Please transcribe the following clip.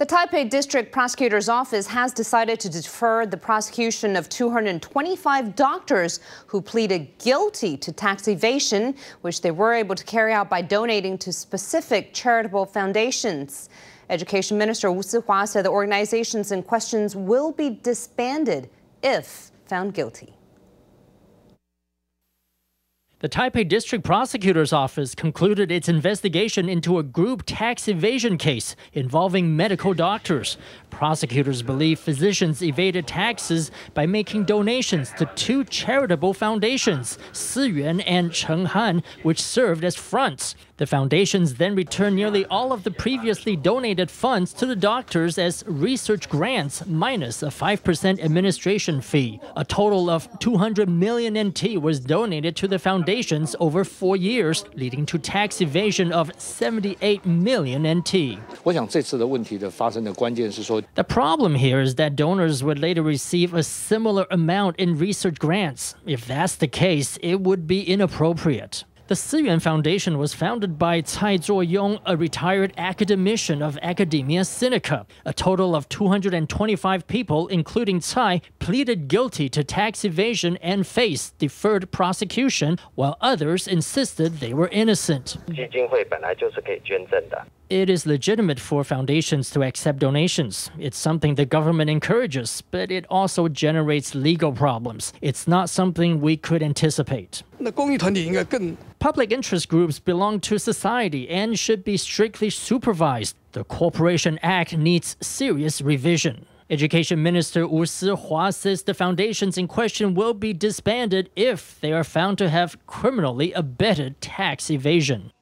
The Taipei District Prosecutor's Office has decided to defer the prosecution of 225 doctors who pleaded guilty to tax evasion, which they were able to carry out by donating to specific charitable foundations. Education Minister Wu Se-hwa said the organizations in questions will be disbanded if found guilty. The Taipei District Prosecutor's Office concluded its investigation into a group tax evasion case involving medical doctors. Prosecutors believe physicians evaded taxes by making donations to two charitable foundations, Siyuan and Chenghan, which served as fronts. The foundations then return nearly all of the previously donated funds to the doctors as research grants minus a 5% administration fee. A total of 200 million NT was donated to the foundations over four years, leading to tax evasion of 78 million NT. The problem here is that donors would later receive a similar amount in research grants. If that's the case, it would be inappropriate. The Siyuan Foundation was founded by Tsai Cho-yung, a retired academician of Academia Sinica. A total of 225 people, including Tsai, pleaded guilty to tax evasion and faced deferred prosecution, while others insisted they were innocent it is legitimate for foundations to accept donations. It's something the government encourages, but it also generates legal problems. It's not something we could anticipate. Public interest groups belong to society and should be strictly supervised. The Corporation Act needs serious revision. Education Minister Wu Se-hwa says the foundations in question will be disbanded if they are found to have criminally abetted tax evasion.